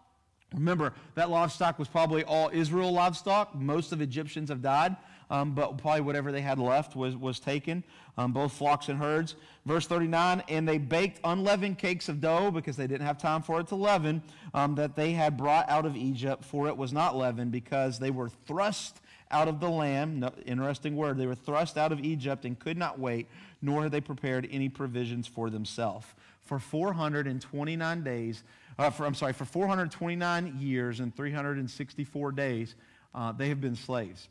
Remember, that livestock was probably all Israel livestock. Most of Egyptians have died, um, but probably whatever they had left was, was taken, um, both flocks and herds. Verse 39 And they baked unleavened cakes of dough because they didn't have time for it to leaven, um, that they had brought out of Egypt, for it was not leavened because they were thrust out of the land. No, interesting word. They were thrust out of Egypt and could not wait, nor had they prepared any provisions for themselves. For 429 days, uh, for, I'm sorry, for 429 years and 364 days, uh, they have been slaves.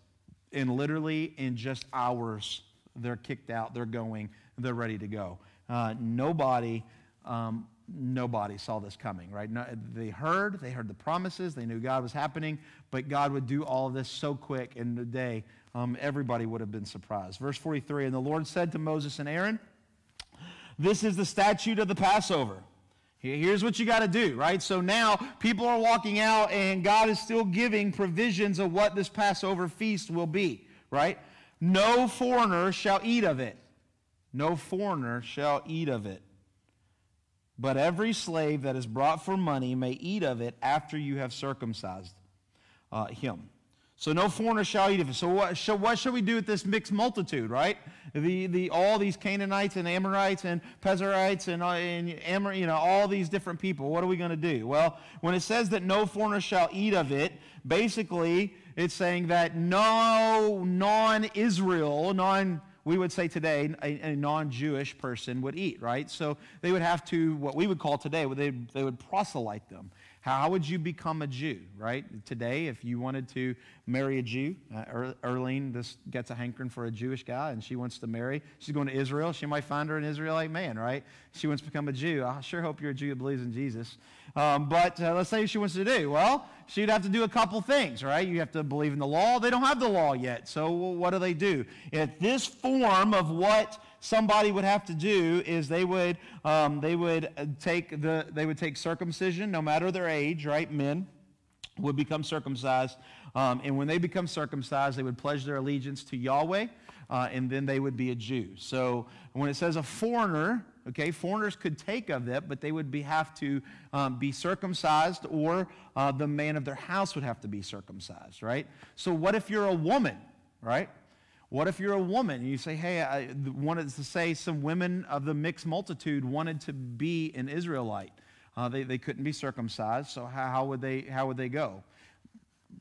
And literally in just hours, they're kicked out, they're going, they're ready to go. Uh, nobody, um, nobody saw this coming, right? No, they heard, they heard the promises, they knew God was happening, but God would do all this so quick in the day, um, everybody would have been surprised. Verse 43 And the Lord said to Moses and Aaron, This is the statute of the Passover. Here's what you got to do, right? So now people are walking out and God is still giving provisions of what this Passover feast will be, right? No foreigner shall eat of it. No foreigner shall eat of it. But every slave that is brought for money may eat of it after you have circumcised uh, him. So no foreigner shall eat of it. So what, shall, what should we do with this mixed multitude, right? The, the, all these Canaanites and Amorites and Perizzites and, uh, and Amor, you know, all these different people. What are we going to do? Well, when it says that no foreigner shall eat of it, basically it's saying that no non-Israel, non we would say today a, a non-Jewish person would eat, right? So they would have to, what we would call today, they, they would proselyte them. How would you become a Jew, right? Today, if you wanted to marry a Jew, uh, Erlene this gets a hankering for a Jewish guy and she wants to marry. She's going to Israel. She might find her an Israelite man, right? She wants to become a Jew. I sure hope you're a Jew that believes in Jesus. Um, but uh, let's say she wants to do. Well, she'd have to do a couple things, right? You have to believe in the law. They don't have the law yet. So what do they do? At this form of what somebody would have to do is they would, um, they would uh, take the, they would take circumcision, no matter their age, right? Men would become circumcised. Um, and when they become circumcised, they would pledge their allegiance to Yahweh, uh, and then they would be a Jew. So when it says a foreigner, okay, foreigners could take of that, but they would be, have to um, be circumcised, or uh, the man of their house would have to be circumcised, right? So what if you're a woman, right? What if you're a woman and you say, hey, I wanted to say some women of the mixed multitude wanted to be an Israelite. Uh, they, they couldn't be circumcised, so how, how, would, they, how would they go?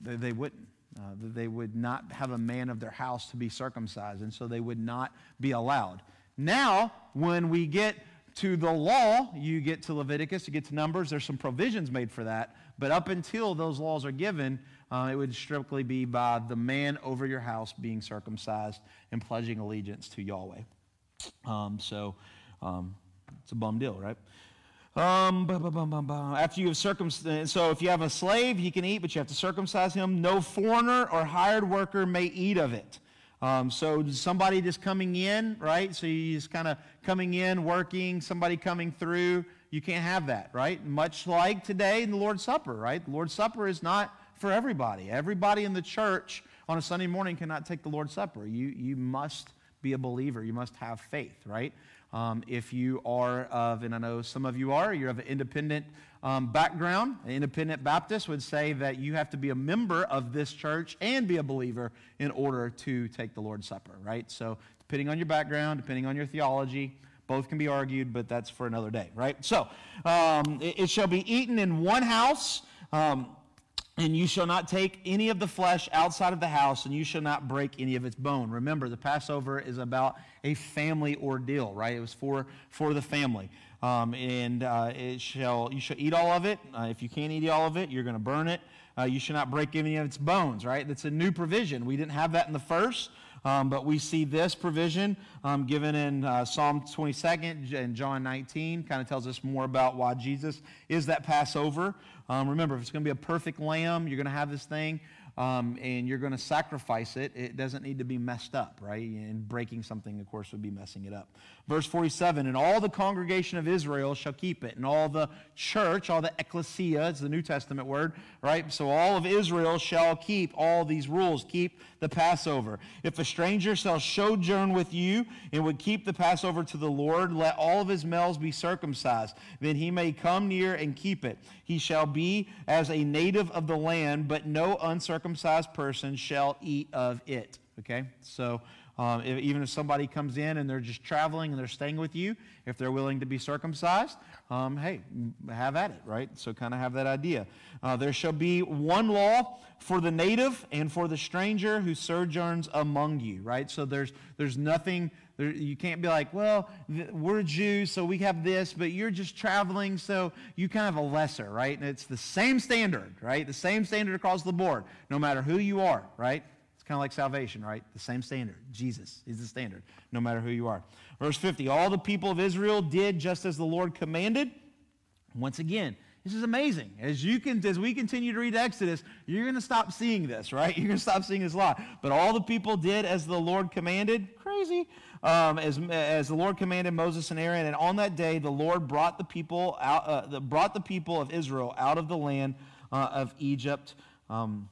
They, they wouldn't. Uh, they would not have a man of their house to be circumcised, and so they would not be allowed. Now, when we get to the law, you get to Leviticus, you get to Numbers, there's some provisions made for that. But up until those laws are given, uh, it would strictly be by the man over your house being circumcised and pledging allegiance to Yahweh. Um, so um, it's a bum deal, right? Um, after you have circumcised, so if you have a slave, he can eat, but you have to circumcise him. No foreigner or hired worker may eat of it. Um, so somebody just coming in, right? So just kind of coming in, working, somebody coming through. You can't have that, right? Much like today in the Lord's Supper, right? The Lord's Supper is not for everybody. Everybody in the church on a Sunday morning cannot take the Lord's Supper. You, you must be a believer. You must have faith, right? Um, if you are of, and I know some of you are, you're of an independent um, background, an independent Baptist would say that you have to be a member of this church and be a believer in order to take the Lord's Supper, right? So, depending on your background, depending on your theology, both can be argued, but that's for another day, right? So, um, it, it, shall be eaten in one house. Um, And you shall not take any of the flesh outside of the house, and you shall not break any of its bone. Remember, the Passover is about a family ordeal, right? It was for, for the family. Um, and uh, it shall, you shall eat all of it. Uh, if you can't eat all of it, you're going to burn it. Uh, you shall not break any of its bones, right? That's a new provision. We didn't have that in the first. Um, but we see this provision um, given in uh, Psalm 22nd and John 19, kind of tells us more about why Jesus is that Passover. Um, remember, if it's going to be a perfect lamb, you're going to have this thing um, and you're going to sacrifice it, it doesn't need to be messed up, right? And breaking something, of course, would be messing it up. Verse 47 And all the congregation of Israel shall keep it, and all the church, all the ecclesia, it's the New Testament word, right? So all of Israel shall keep all these rules, keep the Passover. If a stranger shall sojourn with you and would keep the Passover to the Lord, let all of his males be circumcised. Then he may come near and keep it. He shall be as a native of the land, but no uncircumcised person shall eat of it. Okay? So um, if, even if somebody comes in and they're just traveling and they're staying with you, if they're willing to be circumcised, um, hey, have at it, right? So kind of have that idea. Uh, there shall be one law for the native and for the stranger who sojourns among you, right? So there's there's nothing. You can't be like, well, we're Jews, so we have this, but you're just traveling, so you kind of a lesser, right? And it's the same standard, right? The same standard across the board, no matter who you are, right? Kind of like salvation, right? The same standard. Jesus is the standard, no matter who you are. Verse 50 All the people of Israel did just as the Lord commanded. Once again, this is amazing. As you can, as we continue to read Exodus, you're going to stop seeing this, right? <laughs> You're going to stop seeing this a lot. But all the people did as the Lord commanded. Crazy. Um, as, as the Lord commanded Moses and Aaron, and on that day the Lord brought the people out, uh, brought the people of Israel out of the land uh, of Egypt. Um,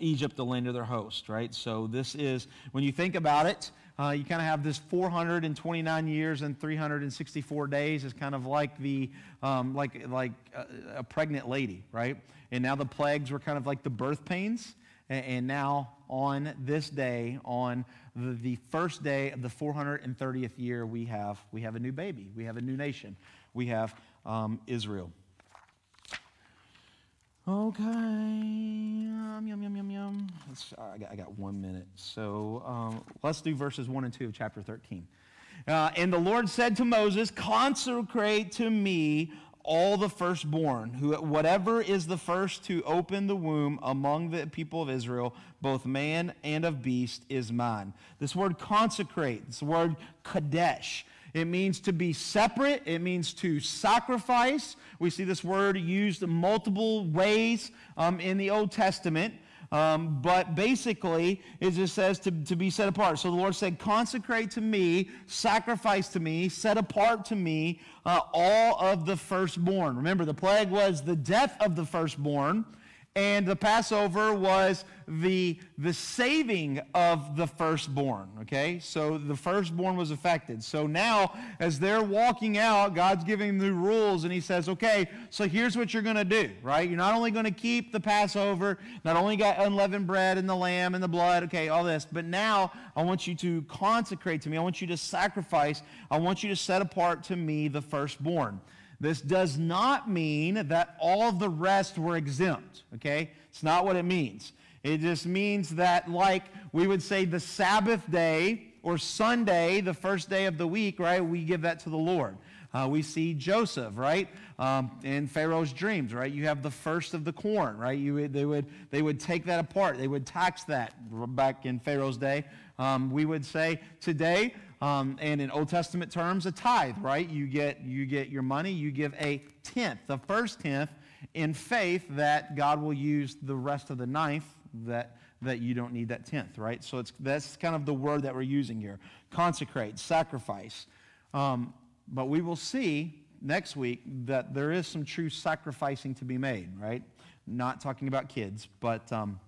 Egypt, the land of their host, right? So this is when you think about it, uh, you kind of have this 429 years and 364 days is kind of like the um, like like a, a, pregnant lady, right? And now the plagues were kind of like the birth pains, and, and now on this day, on the, the first day of the 430th year, we have we have a new baby, we have a new nation, we have um, Israel. Okay. Yum, yum, yum, yum, yum. I, got, I got one minute. So um, let's do verses 1 and 2 of chapter 13. Uh, and the Lord said to Moses, Consecrate to me all the firstborn, who, whatever is the first to open the womb among the people of Israel, both man and of beast, is mine. This word consecrate, this word kadesh, it means to be separate. It means to sacrifice. We see this word used multiple ways um, in the Old Testament. Um, but basically, it just says to, to be set apart. So the Lord said, Consecrate to me, sacrifice to me, set apart to me uh, all of the firstborn. Remember, the plague was the death of the firstborn. And the Passover was the, the saving of the firstborn, okay? So the firstborn was affected. So now, as they're walking out, God's giving them the rules, and He says, okay, so here's what you're going to do, right? You're not only going to keep the Passover, not only got unleavened bread and the lamb and the blood, okay, all this, but now I want you to consecrate to me. I want you to sacrifice. I want you to set apart to me the firstborn. This does not mean that all the rest were exempt, okay? It's not what it means. It just means that, like we would say the Sabbath day or Sunday, the first day of the week, right? We give that to the Lord. Uh, we see Joseph, right, um, in Pharaoh's dreams, right? You have the first of the corn, right? You, they, would, they would take that apart. They would tax that back in Pharaoh's day. Um, we would say today, um, and in Old Testament terms, a tithe, right? You get, you get your money, you give a tenth, the first tenth, in faith that God will use the rest of the ninth that, that you don't need that tenth, right? So it's, that's kind of the word that we're using here. Consecrate, sacrifice. Um, but we will see next week that there is some true sacrificing to be made, right? Not talking about kids, but um,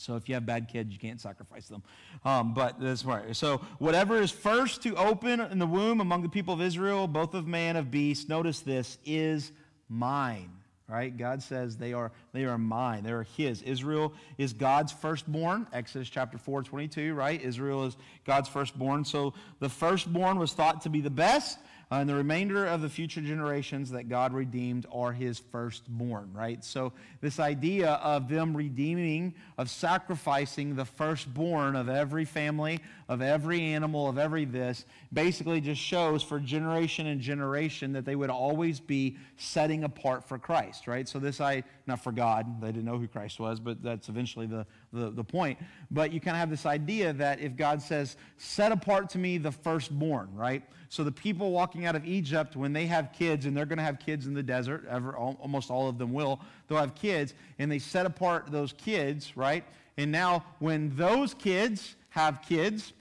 so if you have bad kids, you can't sacrifice them. Um, but that's right. So whatever is first to open in the womb among the people of Israel, both of man of beast, notice this, is mine. Right? God says they are, they are mine. They are his. Israel is God's firstborn. Exodus chapter 4, 22, right? Israel is God's firstborn. So the firstborn was thought to be the best. Uh, and the remainder of the future generations that God redeemed are his firstborn, right? So this idea of them redeeming, of sacrificing the firstborn of every family, of every animal, of every this, basically just shows for generation and generation that they would always be setting apart for Christ, right? So this I, not for God, they didn't know who Christ was, but that's eventually the, the, the point. But you kind of have this idea that if God says, set apart to me the firstborn, right? So the people walking out of Egypt, when they have kids, and they're going to have kids in the desert, ever, almost all of them will, they'll have kids, and they set apart those kids, right? And now when those kids have kids,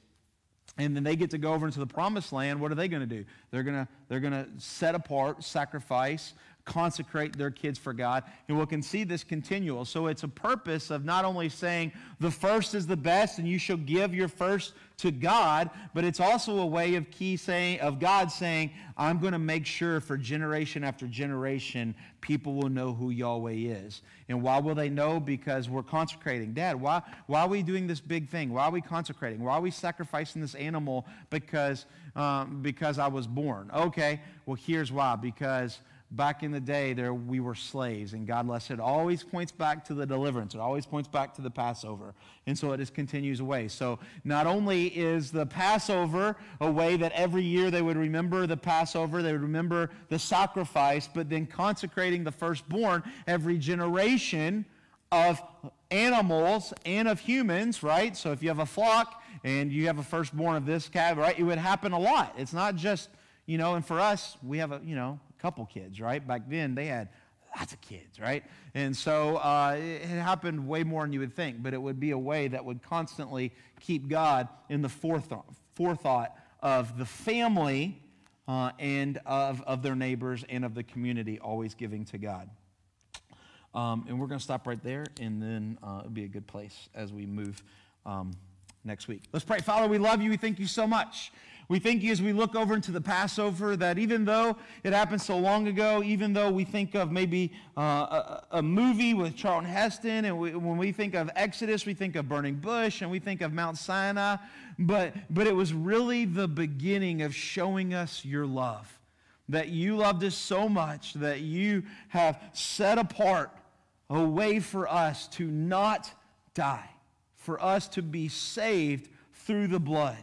and then they get to go over into the promised land, what are they going to do? They're going to, they're going to set apart, sacrifice, consecrate their kids for God. And we can see this continual. So it's a purpose of not only saying the first is the best and you shall give your first to God, but it's also a way of key saying of God saying, I'm going to make sure for generation after generation people will know who Yahweh is. And why will they know? Because we're consecrating. Dad, why, why are we doing this big thing? Why are we consecrating? Why are we sacrificing this animal? Because, um, because I was born. Okay, well, here's why. Because back in the day there we were slaves and god bless it always points back to the deliverance. It always points back to the passover. And so it just continues away. So not only is the passover a way that every year they would remember the passover they would remember the sacrifice but then consecrating the firstborn every generation of animals and of humans right? So if you have a flock and you have a firstborn of this calf right it would happen a lot. It's not just you know and for us we have a you know couple kids, right? Back then, they had lots of kids, right? And so uh, it happened way more than you would think, but it would be a way that would constantly keep God in the forethought, forethought of the family uh, and of, of their neighbors and of the community, always giving to God. Um, and we're going to stop right there, and then uh, it'll be a good place as we move um, next week. Let's pray. Father, we love you. We thank you so much we think as we look over into the Passover that even though it happened so long ago, even though we think of maybe uh, a, a, movie with Charlton Heston, and we, when we think of Exodus, we think of burning bush, and we think of Mount Sinai, but, but it was really the beginning of showing us your love. That you loved us so much that you have set apart a way for us to not die, for us to be saved through the blood.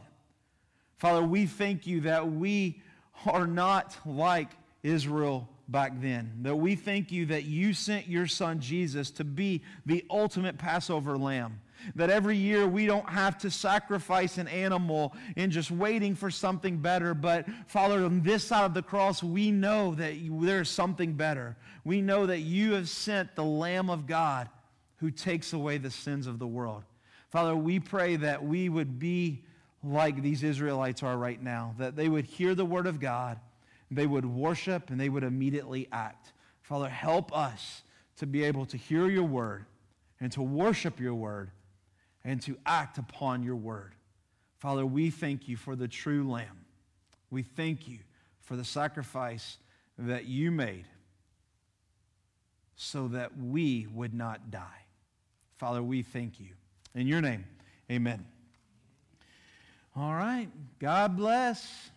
Father, we thank you that we are not like Israel back then. That we thank you that you sent your son Jesus to be the ultimate Passover lamb. That every year we don't have to sacrifice an animal in just waiting for something better. But Father, on this side of the cross, we know that there's something better. We know that you have sent the Lamb of God who takes away the sins of the world. Father, we pray that we would be like these Israelites are right now, that they would hear the word of God, they would worship, and they would immediately act. Father, help us to be able to hear your word and to worship your word and to act upon your word. Father, we thank you for the true Lamb. We thank you for the sacrifice that you made so that we would not die. Father, we thank you. In your name, amen. All right. God bless.